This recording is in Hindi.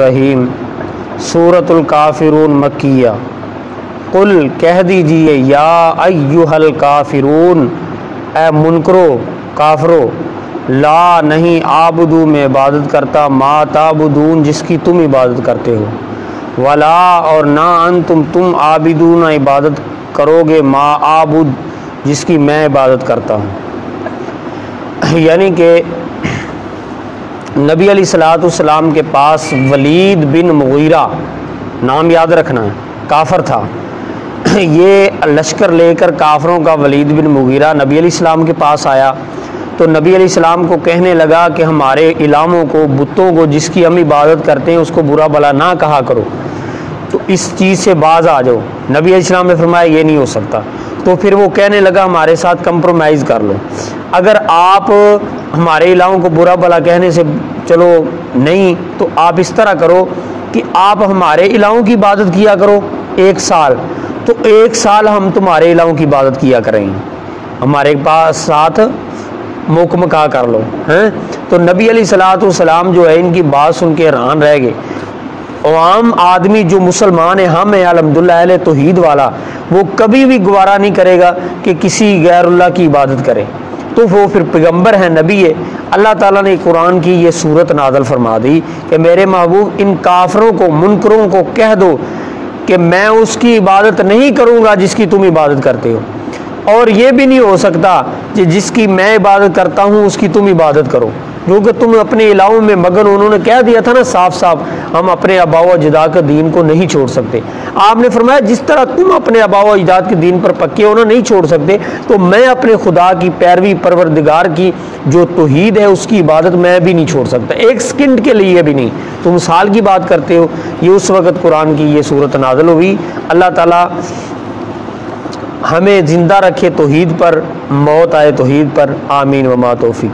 रहीम, सूरतुल काफिरून मक्किया। कुल कह दीजिए, या अय्युहल काफिरून ए मुनकरो, काफरो, ला नहीं आबदू में इबादत करता, मा ताबुदून, जिसकी तुम इबादत करते हो। वला और ना अन तुम तुम आबिदू ना इबादत करोगे, मा आबुद, जिसकी मैं इबादत करता हूँ। यानी कि नबी अली सलाम के पास वलीद बिन मुगीरा, नाम याद रखना, काफर था। ये लश्कर लेकर काफरों का वलीद बिन मुगीरा नबी अली सलाम के पास आया तो नबी अली सलाम को कहने लगा कि हमारे इलामों को, बुतों को जिसकी हम इबादत करते हैं, उसको बुरा भला ना कहा करो। तो इस चीज़ से बाज आ जाओ। नबी इस्लाम ने फरमाया, ये नहीं हो सकता। तो फिर वो कहने लगा, हमारे साथ कंप्रोमाइज़ कर लो। अगर आप हमारे इलाकों को बुरा भला कहने से चलो नहीं तो आप इस तरह करो कि आप हमारे इलाकों की इबादत किया करो एक साल। तो एक साल हम तुम्हारे इलाकों की इबादत किया करेंगे। हमारे पास साथ मुकम कहा कर लो, हैं? तो नबी अली सलाम जो है, इनकी बात सुन के हैरान रह गए। आम आदमी जो मुसलमान है, हम है अलहमदिल्ला तोहीद वाला, वो कभी भी गवारा नहीं करेगा कि किसी गैरुल्ला की इबादत करे। तो वो फिर पैगंबर है, नबी है। अल्लाह ताला ने कुरान की ये सूरत नादल फरमा दी कि मेरे महबूब, इन काफरों को, मुनकरों को कह दो कि मैं उसकी इबादत नहीं करूँगा जिसकी तुम इबादत करते हो। और ये भी नहीं हो सकता कि जिसकी मैं इबादत करता हूँ, उसकी तुम इबादत करो। क्योंकि तुम अपने इलाकों में मगन, उन्होंने कह दिया था ना साफ़ साफ़ हम अपने अबाव अजदा के दीन को नहीं छोड़ सकते। आपने फरमाया, जिस तरह तुम अपने अबाव अजदाद के दीन पर पक्के हो ना, नहीं छोड़ सकते तो मैं अपने खुदा की पैरवी परवरदिगार की जो तोहीद है, उसकी इबादत मैं भी नहीं छोड़ सकता। एक सेकंड के लिए भी नहीं। तुम साल की बात करते हो, ये उस वक़्त कुरान की ये सूरत नाजल हुई। अल्लाह ताला हमें ज़िंदा रखे तोहीद पर, मौत आए तोहीद पर। आमीन, वमा तोफ़ी